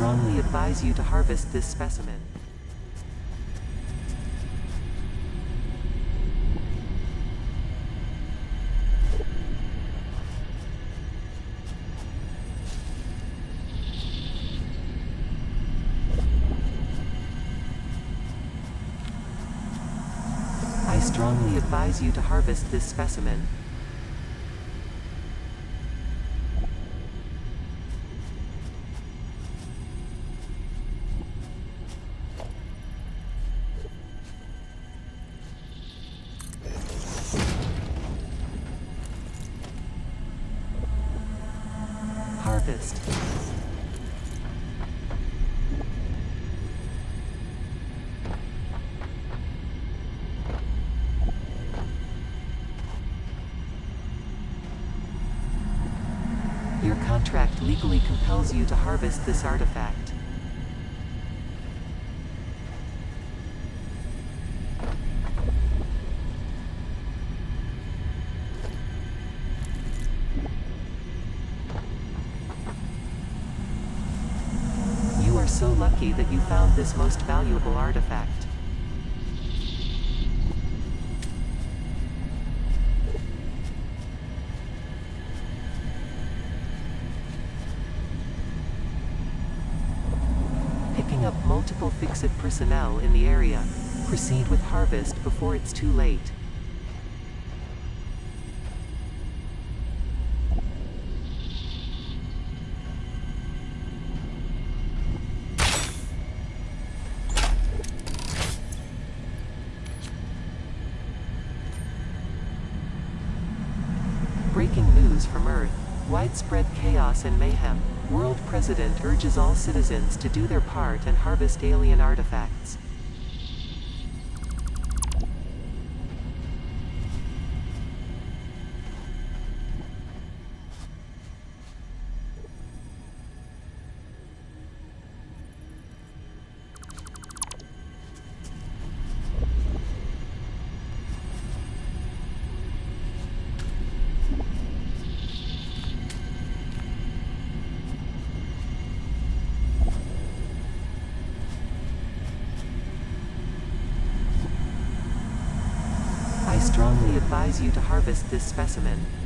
strongly advise you to harvest this specimen. I strongly advise you to harvest this specimen. This artifact. You are so lucky that you found this most valuable artifact. FICSIT personnel in the area. Proceed with harvest before it's too late. Breaking news from Earth. Widespread chaos and mayhem. President urges all citizens to do their part and harvest alien artifacts. You to harvest this specimen.